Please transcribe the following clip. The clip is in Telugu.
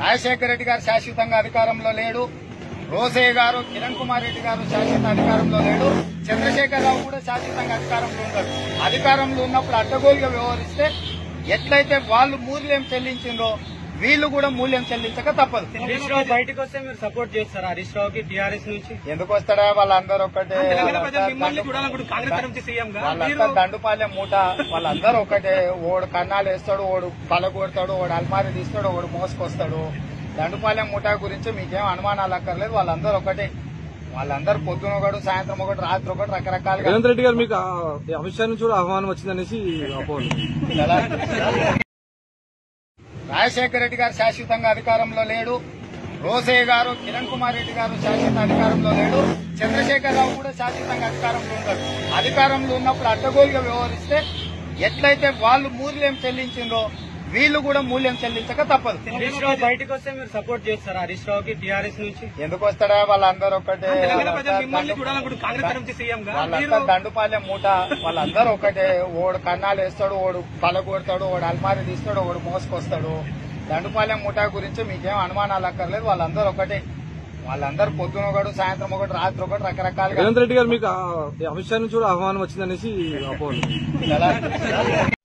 రాజశేఖర రెడ్డి గారు శాశ్వతంగా అధికారంలో లేడు. రోసయ్య గారు కిరణ్ కుమార్ రెడ్డి గారు శాశ్వత అధికారంలో లేడు. చంద్రశేఖరరావు కూడా శాశ్వతంగా అధికారంలో ఉండడు. అధికారంలో ఉన్నప్పుడు అడ్డగోలుగా వ్యవహరిస్తే ఎట్లయితే వాళ్ళు మూల్యం చెల్లించిందో వీళ్ళు కూడా మూల్యం చెల్లించక తప్పదు. హరీష్ రావు బయటకు వస్తే మీరు సపోర్ట్ చేస్తారా? హరీష్ రావుకి టీఆర్ఎస్ నుంచి? ఎందుకు వస్తాడా వాళ్ళందరూ ఒకటే దండుపాలెం మూట వాళ్ళందరూ ఒకటే. ఓడు కన్నాలు వేస్తాడు ఓడు పలగొడతాడు ఓడు అల్మారి తీస్తాడు ఓడు మోసుకొస్తాడు. దండుపాలెం మూట గురించి మీకేం అనుమానాలు అక్కర్లేదు వాళ్ళందరూ ఒకటే. వాళ్ళందరూ పొద్దున ఒకటి సాయంత్రం ఒకటి రాత్రి ఒకటి రకరకాలుగా రేవంత్ రెడ్డి గారు మీకు ఆ అమిత్ షా నుంచి కూడా ఆహ్వానం వచ్చిందనేసి? రాజశేఖర రెడ్డి గారు శాశ్వతంగా అధికారంలో లేడు. రోసయ్య గారు కిరణ్ కుమార్ రెడ్డి గారు శాశ్వత అధికారంలో లేడు. చంద్రశేఖరరావు కూడా శాశ్వతంగా అధికారంలో ఉన్నారు అధికారంలో ఉన్నప్పుడు అడ్డగోలుగా వ్యవహరిస్తే ఎట్లయితే వాళ్ళు మూల్యం చెల్లించిందో వీళ్ళు కూడా మూల్యం చెల్లించక తప్పదు. బయటకు వస్తే మీరు సపోర్ట్ చేస్తారా? హరీష్ రావుకి టీఆర్ఎస్ నుంచి? ఎందుకు వస్తాడా? వాళ్ళందరూ ఒకటే దండుపాలెం మూట వాళ్ళందరూ ఒకటే ఓడు కన్నాలు వేస్తాడు ఓడు పలగొడతాడు ఓడు అల్మారి తీస్తాడు ఓడు మోసుకొస్తాడు. దండుపాలెం మూట గురించి మీకేం అనుమానాలు అక్కర్లేదు వాళ్ళందరూ ఒకటే వాళ్ళందరూ పొద్దున ఒకటి సాయంత్రం ఒకటి రాత్రి ఒకటి రకరకాలుగా రేవంత్ రెడ్డి గారు మీకు ఆ అమిత్ షా నుంచి కూడా ఆహ్వానం వచ్చిందనేసి?